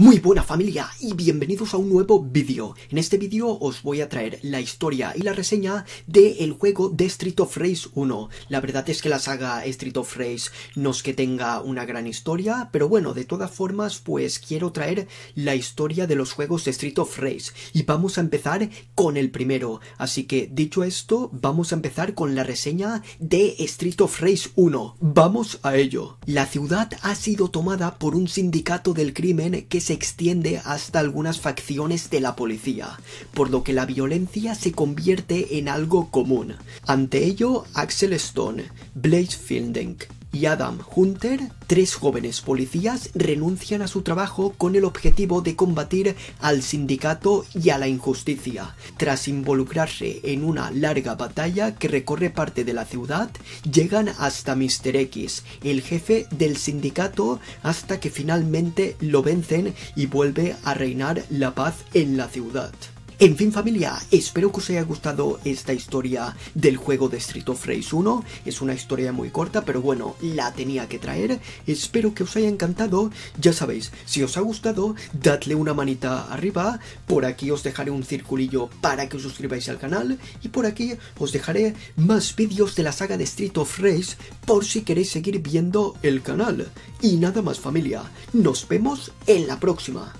Muy buena familia y bienvenidos a un nuevo vídeo. En este vídeo os voy a traer la historia y la reseña del juego de Street of Rage 1. La verdad es que la saga Street of Rage no es que tenga una gran historia, pero bueno, de todas formas pues quiero traer la historia de los juegos de Street of Rage. Y vamos a empezar con el primero. Así que dicho esto, vamos a empezar con la reseña de Street of Rage 1. Vamos a ello. La ciudad ha sido tomada por un sindicato del crimen que se se extiende hasta algunas facciones de la policía, por lo que la violencia se convierte en algo común. Ante ello, Axel Stone, Blaze Fielding, y Adam Hunter, tres jóvenes policías, renuncian a su trabajo con el objetivo de combatir al sindicato y a la injusticia. Tras involucrarse en una larga batalla que recorre parte de la ciudad, llegan hasta Mr. X, el jefe del sindicato, hasta que finalmente lo vencen y vuelve a reinar la paz en la ciudad. En fin familia, espero que os haya gustado esta historia del juego de Street of Rage 1. Es una historia muy corta, pero bueno, la tenía que traer. Espero que os haya encantado. Ya sabéis, si os ha gustado, dadle una manita arriba. Por aquí os dejaré un circulillo para que os suscribáis al canal. Y por aquí os dejaré más vídeos de la saga de Street of Rage por si queréis seguir viendo el canal. Y nada más familia, nos vemos en la próxima.